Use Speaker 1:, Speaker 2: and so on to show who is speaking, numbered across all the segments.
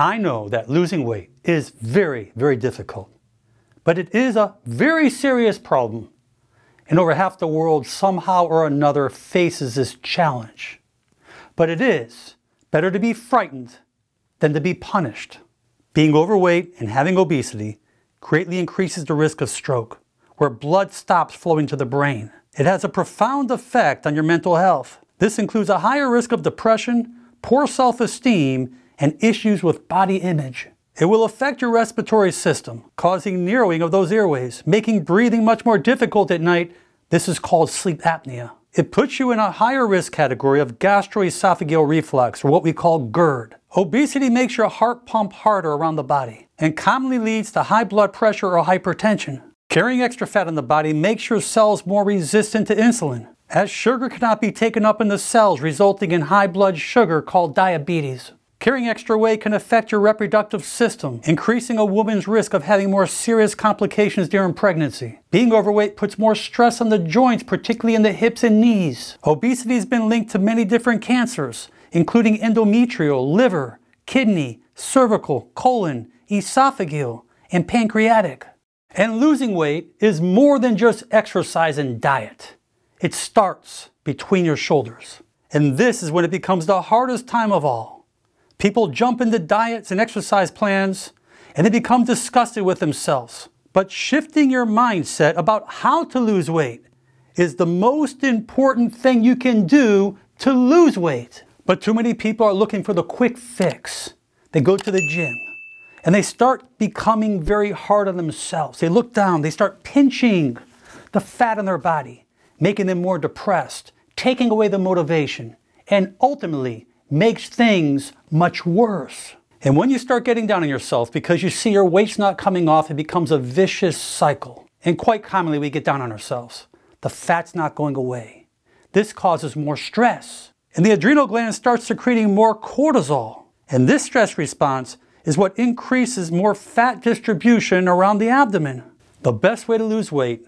Speaker 1: I know that losing weight is very, very difficult, but it is a very serious problem. And over half the world somehow or another faces this challenge. But it is better to be frightened than to be punished. Being overweight and having obesity greatly increases the risk of stroke, where blood stops flowing to the brain. It has a profound effect on your mental health. This includes a higher risk of depression, poor self-esteem, and issues with body image. It will affect your respiratory system, causing narrowing of those airways, making breathing much more difficult at night. This is called sleep apnea. It puts you in a higher risk category of gastroesophageal reflux, or what we call GERD. Obesity makes your heart pump harder around the body and commonly leads to high blood pressure or hypertension. Carrying extra fat in the body makes your cells more resistant to insulin, as sugar cannot be taken up in the cells, resulting in high blood sugar called diabetes. Carrying extra weight can affect your reproductive system, increasing a woman's risk of having more serious complications during pregnancy. Being overweight puts more stress on the joints, particularly in the hips and knees. Obesity has been linked to many different cancers, including endometrial, liver, kidney, cervical, colon, esophageal, and pancreatic. And losing weight is more than just exercise and diet. It starts between your shoulders. And this is when it becomes the hardest time of all. People jump into diets and exercise plans and they become disgusted with themselves. But shifting your mindset about how to lose weight is the most important thing you can do to lose weight. But too many people are looking for the quick fix. They go to the gym and they start becoming very hard on themselves. They look down, they start pinching the fat in their body, making them more depressed, taking away the motivation, and ultimately makes things much worse. And when you start getting down on yourself because you see your weight's not coming off, it becomes a vicious cycle. And quite commonly, we get down on ourselves. The fat's not going away. This causes more stress. And the adrenal gland starts secreting more cortisol. And this stress response is what increases more fat distribution around the abdomen. The best way to lose weight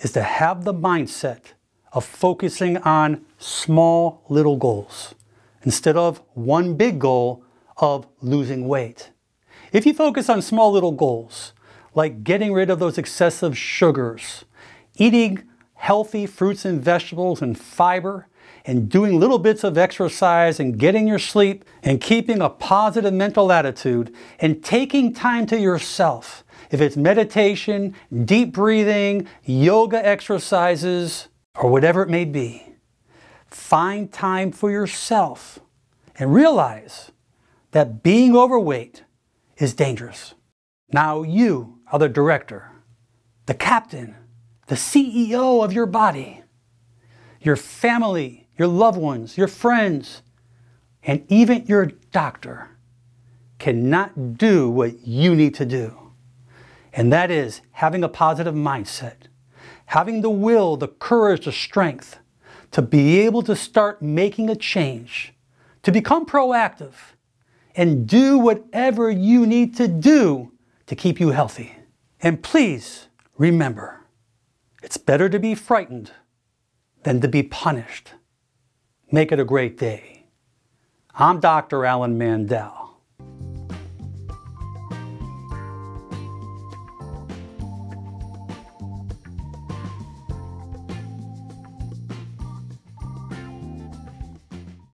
Speaker 1: is to have the mindset of focusing on small little goals instead of one big goal of losing weight. If you focus on small little goals, like getting rid of those excessive sugars, eating healthy fruits and vegetables and fiber, and doing little bits of exercise and getting your sleep and keeping a positive mental attitude and taking time to yourself. If it's meditation, deep breathing, yoga exercises, or whatever it may be, find time for yourself and realize that being overweight is dangerous. Now you are the director, the captain, the CEO of your body. Your family your loved ones, your friends, and even your doctor cannot do what you need to do. And that is having a positive mindset, having the will, the courage, the strength to be able to start making a change, to become proactive, and do whatever you need to do to keep you healthy. And please remember, it's better to be frightened than to be punished. Make it a great day. I'm Dr. Alan Mandell.